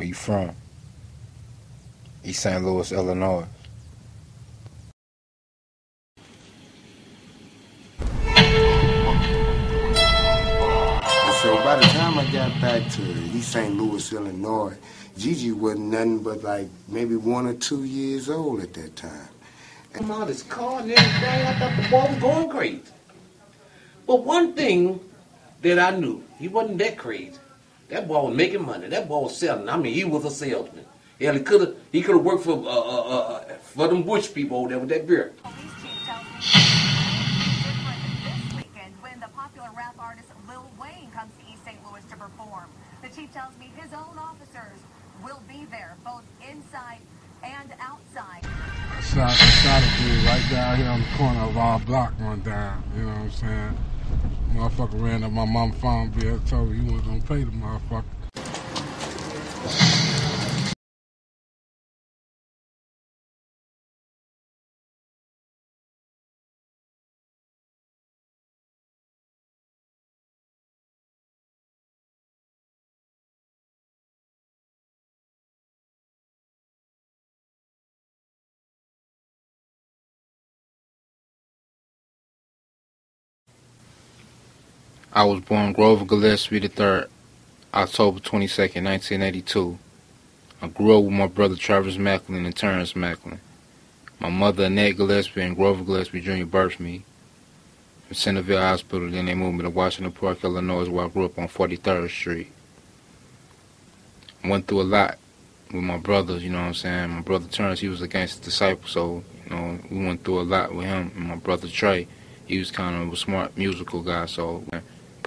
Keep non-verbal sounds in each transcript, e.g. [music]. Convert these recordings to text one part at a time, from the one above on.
Where you from? East St. Louis, Illinois. So by the time I got back to East St. Louis, Illinois, Gigi wasn't nothing but like maybe one or two years old at that time. Come out his car and everything. I thought the boy was going crazy. But one thing that I knew, he wasn't that crazy. That boy was making money. That boy was selling. I mean, he was a salesman. Hell, he could have he could have worked for uh, uh, uh, uh, for them Busch people over there with that beer. shot, shot a dude right down here on the corner of our block one down. You know what I'm saying? Motherfucker ran up my mom's phone bill, told me he wasn't gonna pay the motherfucker. I was born Grover Gillespie III, October 22nd, 1982. I grew up with my brother Travis Macklin and Terrence Macklin. My mother Annette Gillespie and Grover Gillespie Jr. birthed me in Centerville Hospital. Then they moved me to Washington Park, Illinois, where I grew up on 43rd Street. I went through a lot with my brothers, you know what I'm saying? My brother Terrence, he was a gangster disciple, so, you know, we went through a lot with him. And my brother Trey, he was kind of a smart musical guy, so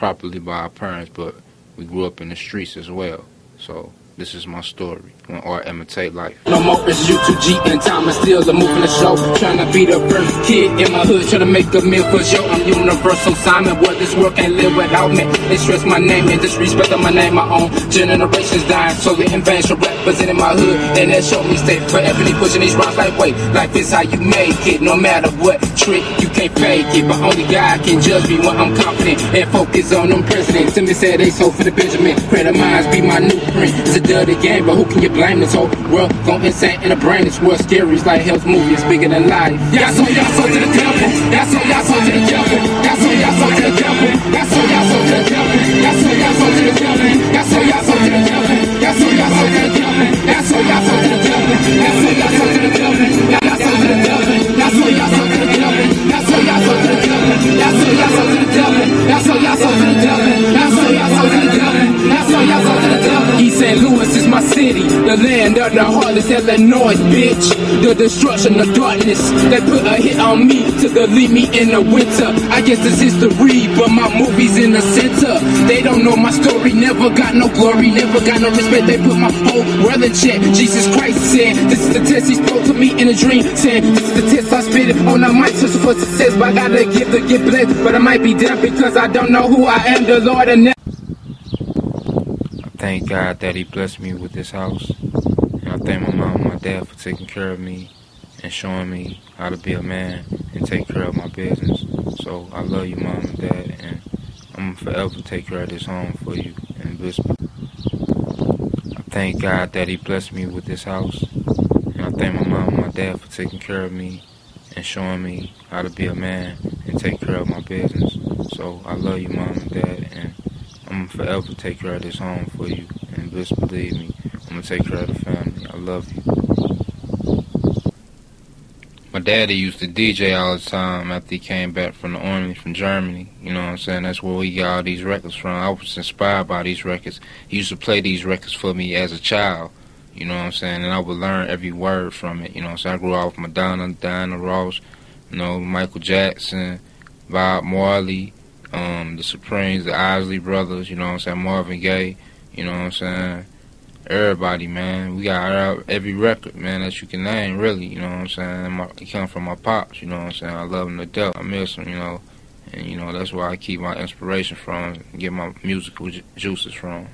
properly by our parents, but we grew up in the streets as well. So this is my story. When art imitate life. No more it's you two G and time is still a moving the show. Trying to be the first kid in my hood, trying to make a meal for show. I'm universal Simon, boy, this world can't live without me. They stress my name and disrespect my name, my own generations dying solely in vain. So representing my hood, and that show me stay forever. They pushing these rocks like wait, life is how you make it. No matter what trick, you can't fake it. But only God can judge me when I'm confident and focus on them presidents. Timmy said they sold for the Benjamin. Credit minds be my new print. Dirty game, but who can you blame? This whole world going insane in the brain. This world scary. It's like hell's movie. It's bigger than life. Y'all so y'all so to the devil. Y'all so y'all so to the devil. Y'all so y'all so to the devil. Y'all so y'all so to the devil. Y'all so y'all so to the devil. Y'all so y'all so to the devil. Y'all so y'all so to the devil. Y'all so y'all so to the devil. Y'all so y'all so to the devil. Y'all so to the devil. Y'all so y'all so to the devil. Y'all so y'all so to the devil. Y'all so y'all so to the devil. Y'all so y'all so to the devil. Y'all so y'all so to the devil. Y'all so y'all to the. East St. Louis is my city, the land of the heartless Illinois, bitch. The destruction of darkness they put a hit on me to the leave me in the winter. I guess this history, but my movie's in the center. They don't know my story, never got no glory, never got no respect. They put my whole world in check. Jesus Christ said, This is the test he spoke to me in a dream. Saying, This is the test I spit it on. I might search for success, but I gotta give the get blessed. But I might be dead because I don't know who I am, the Lord, and thank God that He blessed me with this house. And I thank my mom and my dad for taking care of me and showing me how to be a man and take care of my business. So I love you, mom and dad, and I'm forever take care of this home for you and me. I thank God that He blessed me with this house. And I thank my mom and my dad for taking care of me and showing me how to be a man and take care of my business. So I love you, mom and dad, I'm forever take care of this home for you. And just believe me, I'm gonna take care of the family. I love you. My daddy used to DJ all the time after he came back from the army from Germany. You know what I'm saying? That's where we got all these records from. I was inspired by these records. He used to play these records for me as a child. You know what I'm saying? And I would learn every word from it. You know saying? I grew up with Madonna, Diana Ross, you know, Michael Jackson, Bob Marley, um, the Supremes, the Isley Brothers, you know what I'm saying? Marvin Gaye, you know what I'm saying? Everybody, man. We got every record, man, that you can name, really, you know what I'm saying? My, it come from my pops, you know what I'm saying? I love him to death. I miss him, you know. And, you know, that's where I keep my inspiration from, get my musical ju- juices from.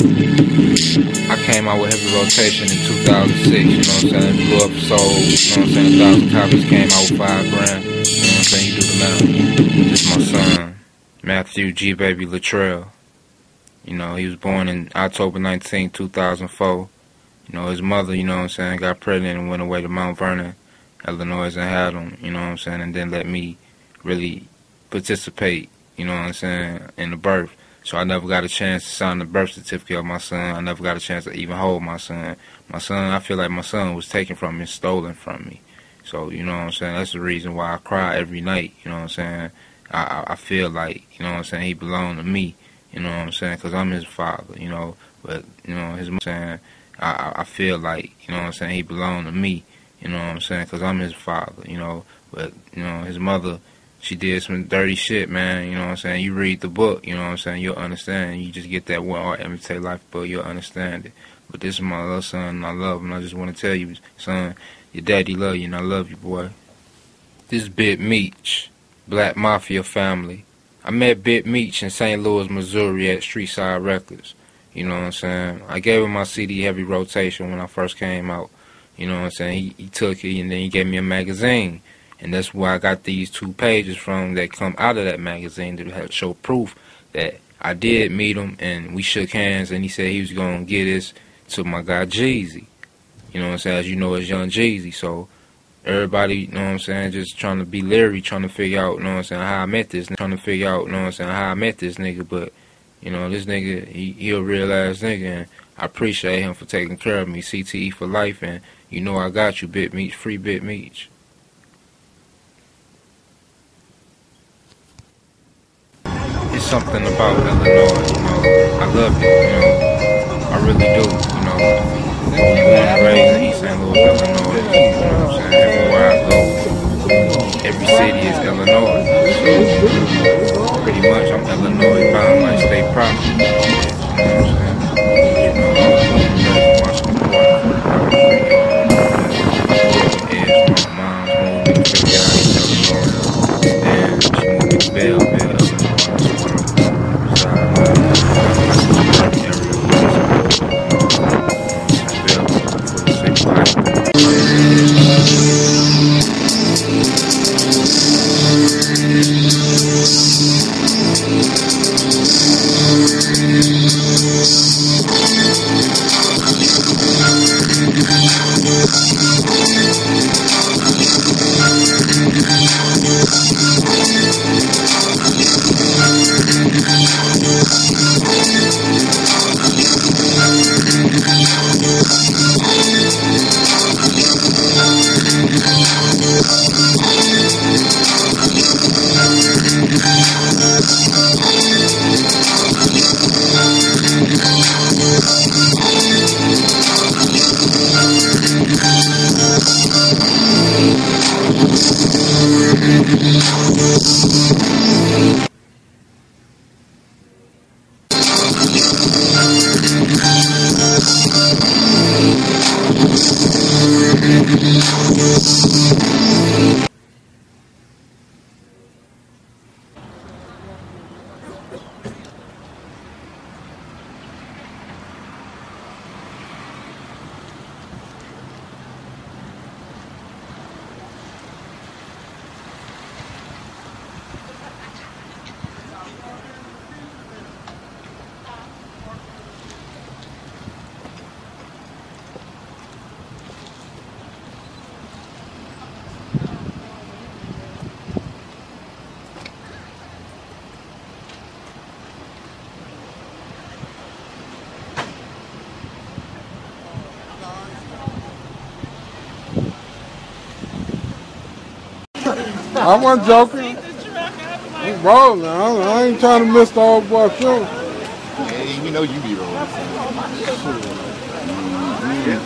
I came out with heavy rotation in 2006, you know what I'm saying? Blew up soul, you know what I'm saying? A thousand copies came out with five grand, you know what I'm saying? You do the math. This is my son, Matthew G. Baby Latrell. You know, he was born in October 19, 2004. You know, his mother, you know what I'm saying, got pregnant and went away to Mount Vernon, Illinois, and had him, you know what I'm saying, and then let me really participate, you know what I'm saying, in the birth. So I never got a chance to sign the birth certificate of my son. I never got a chance to even hold my son. My son, I feel like my son was taken from me, stolen from me. So, you know what I'm saying? That's the reason why I cry every night, you know what I'm saying? I, I, feel like, you know what I'm saying, he belonged to me, you know what I'm saying, because I'm his father, you know, but, you know, his saying, I, I feel like, you know what I'm saying, he belonged to me, you know what I'm saying, because I'm his father, you know, but, you know, his mother, she did some dirty shit, man, you know what I'm saying, you read the book, you know what I'm saying, you'll understand, you just get that one art imitate life book, you'll understand it, but this is my little son, and I love him, I just want to tell you, son, your daddy love you, and I love you, boy. This is Big Meech, Black Mafia family. I met Big Meech in St. Louis, Missouri at Streetside Records. You know what I'm saying? I gave him my CD heavy rotation when I first came out. You know what I'm saying? He, he took it and then he gave me a magazine. And that's where I got these two pages from that come out of that magazine to help show proof that I did meet him and we shook hands and he said he was to get this to my guy Jeezy. You know what I'm saying? As you know, it's Young Jeezy. So everybody, you know what I'm saying, just trying to be leery, trying to figure out, you know what I'm saying, how I met this, trying to figure out, you know what I'm saying, how I met this nigga. But, you know, this nigga, he, he a real ass nigga, and I appreciate him for taking care of me. CTE for life, and you know I got you, Big Meech, free Big Meech. It's something about Illinois, you know, I love it, you know, I really do, you know. Born and raised in St. Louis, Illinois. You know what I'm saying? Everywhere I go, I wasn't joking. I'm rolling. I, I ain't trying to miss the old boy show. Yeah, we know you be rolling.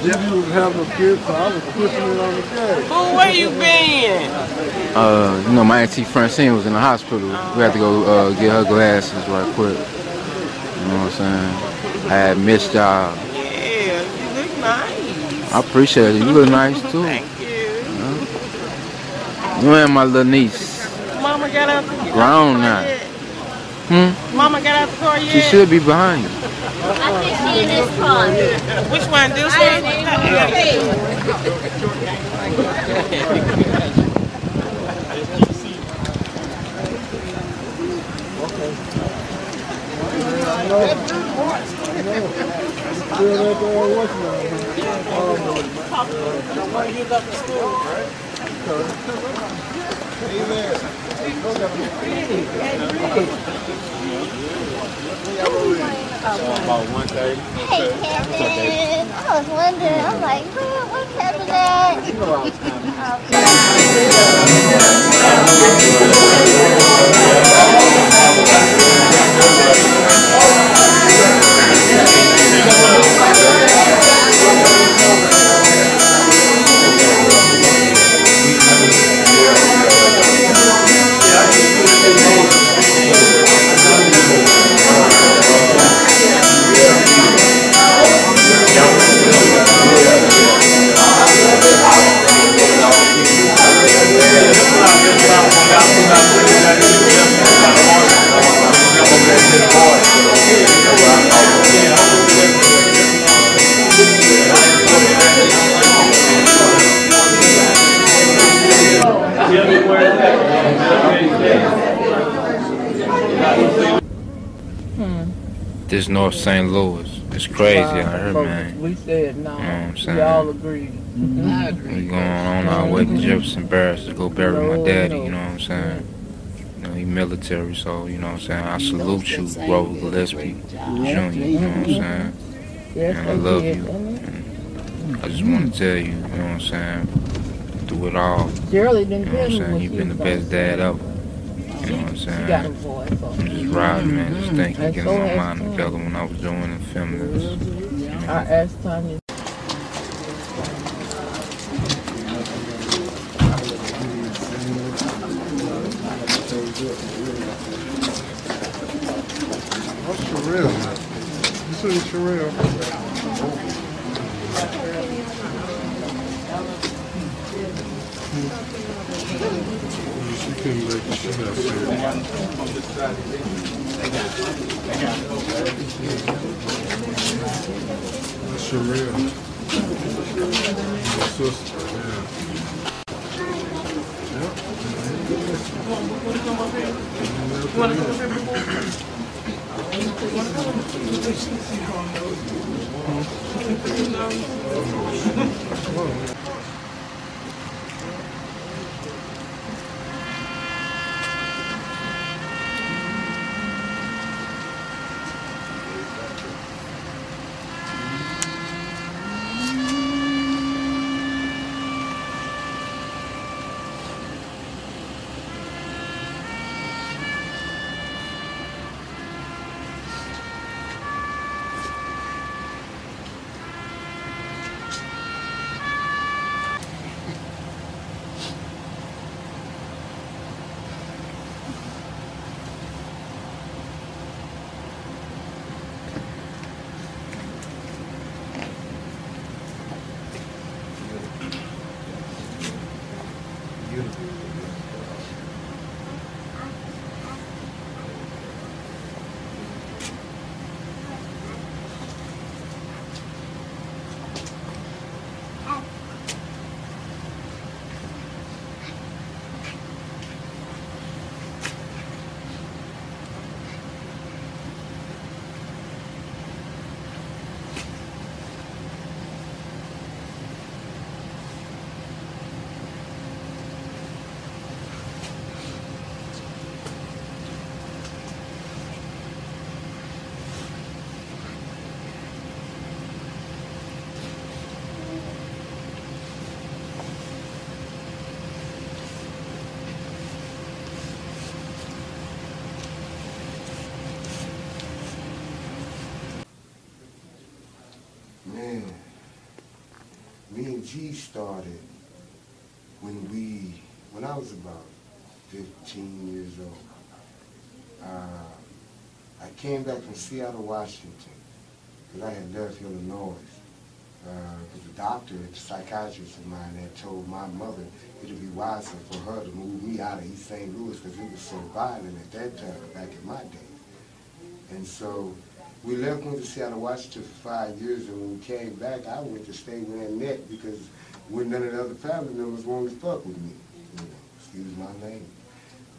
Jimmy was having a kid, so I was pushing it on the gas. Boo, where you been? Uh, you know, my auntie Francine was in the hospital. We had to go uh, get her glasses right quick. You know what I'm saying? I had missed y'all. Yeah, you look nice. I appreciate it. You look nice too. Thank you. You and my little niece. Mama got out the car. Grown now. yet? Hmm? Mama got out the car yet? She should be behind you. I think she in this car. Which one? This I one? I know. Why you got the school, right? About one thirty. Hey, Kevin. I was wondering. I'm like, where, where Kevin at? This [laughs] North [laughs] [laughs] St. Louis. It's crazy out here, Folks, man. We said no. You know what I'm saying? We all agreed. Mm-hmm. I agree. We going on our way to Jefferson Barracks to go bury my daddy, you know what I'm saying? You know, he military, so, you know what I'm saying? I salute you, Grover Gillespie Jr., you know what I'm saying? Yes, And I love you. didn't I just want to tell you, you know what I'm saying? Through it all, you know what I'm saying. You've been the best dad ever. You know what I'm She got a saying? voice for I'm just riding, man, just mm-hmm. thinking, And getting so my has mind Tanya. together when I was doing and filming this. I asked Tanya. Oh, What's Sherelle? This is Sherelle, You That's. Man, G started when we, when I was about 15 years old. Uh, I came back from Seattle, Washington, because I had left Illinois. Because the doctor, the psychiatrist of mine, had told my mother it would be wiser for her to move me out of East St. Louis because it was so violent at that time, back in my day. And so we left, went to Seattle, Washington for five years, and when we came back, I went to stay with Annette because when none of the other family members wanted to fuck with me. You know, excuse my name.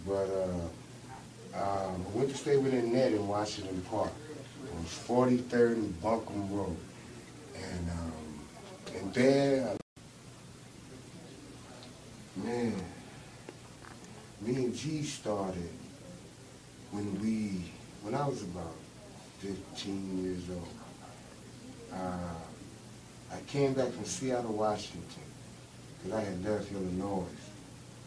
But uh, um, I went to stay with Annette in Washington Park on 43rd and Bunkum Road. And um, and there, man, me and G started when we, when I was about 15 years old. Uh, I came back from Seattle, Washington, because I had left Illinois.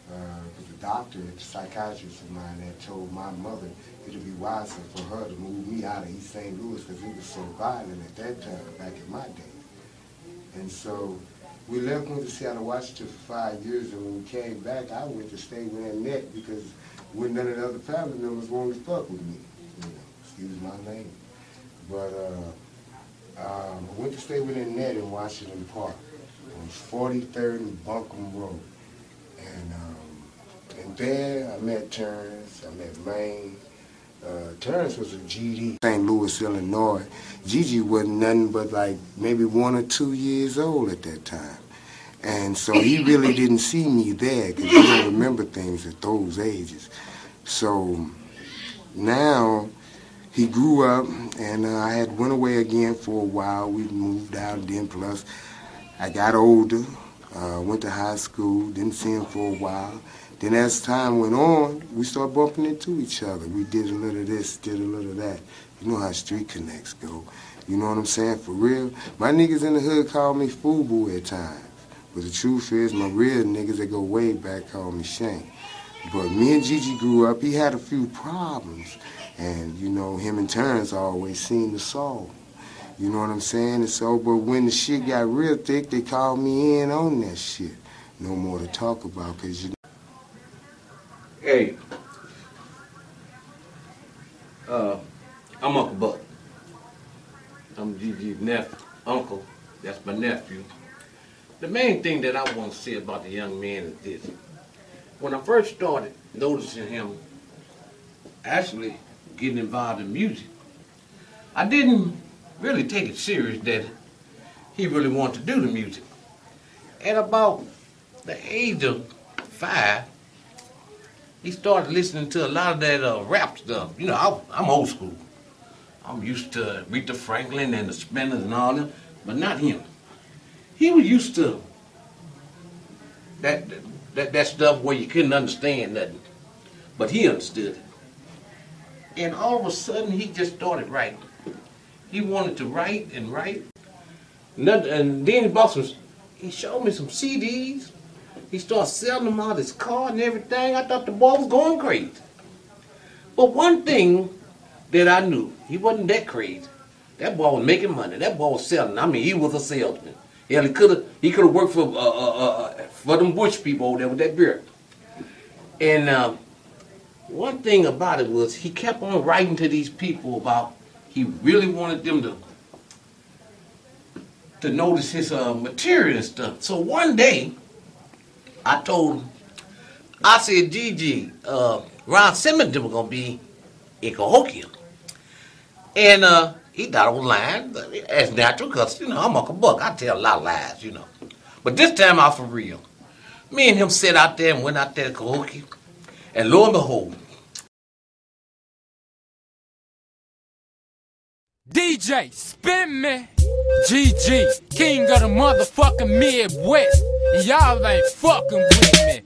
Because the doctor, the psychiatrist of mine, had told my mother it would be wiser for her to move me out of East St. Louis because it was so violent at that time, back in my day. And so we left, went to Seattle, Washington for five years, and when we came back, I went to stay with Annette because when none of the other family members wanted to fuck with me. You know, excuse my language. But uh, um, I went to stay with Annette in Washington Park on 43rd and Bunkum Road. And, um, and there I met Terrence, I met Maine. Uh, Terrence was a GD. St. Louis, Illinois. Gigi wasn't nothing but like maybe one or two years old at that time. And so he really [laughs] didn't see me there because he don't remember things at those ages. So now he grew up and uh, I had went away again for a while. We moved out then plus I got older, uh, went to high school, didn't see him for a while. Then as time went on, we started bumping into each other. We did a little of this, did a little of that. You know how street connects go. You know what I'm saying? For real. My niggas in the hood call me Fubu at times. But the truth is, my real niggas that go way back call me Shane. But me and Gigi grew up. He had a few problems. And, you know, him and Terrence always seemed to solve. You know what I'm saying? And so, but when the shit got real thick, they called me in on that shit. No more to talk about, because you Hey, uh, I'm Uncle Buck. I'm Gigi's nephew, uncle. That's my nephew. The main thing that I want to say about the young man is this. When I first started noticing him actually getting involved in music, I didn't really take it serious that he really wanted to do the music. At about the age of five, he started listening to a lot of that uh, rap stuff. You know, I, I'm old school. I'm used to Rita Franklin and the Spinners and all them, but not him. He was used to that that that stuff where you couldn't understand nothing, but he understood it. And all of a sudden, he just started writing. He wanted to write and write. Noth- And then he bought some. He showed me some CDs. He started selling them out his car and everything. I thought the boy was going crazy. But one thing that I knew, he wasn't that crazy. That boy was making money. That boy was selling. I mean, he was a salesman. Hell, he could have he could have worked for uh, uh, uh, for them Busch people over there with that beer. And um, one thing about it was he kept on writing to these people about he really wanted them to to notice his uh, material and stuff. So one day, I told him, I said, Gigi, uh, Ron Simmons were gonna be in Cahokia. And uh, he I was lying. That's natural, because, you know, I'm Uncle Buck. I tell a lot of lies, you know. But this time I for real. Me and him sat out there and went out there to Cahokia. And lo and behold, DJ, spin me. GG, king of the motherfucking Midwest. And y'all ain't fucking with me.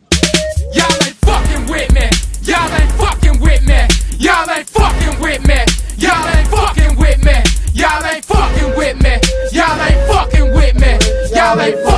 Y'all ain't fucking with me. Y'all ain't fucking with me. Y'all ain't fucking with me. Y'all ain't fucking. Y'all ain't fucking with me. Y'all ain't fucking with me. Y'all ain't fucking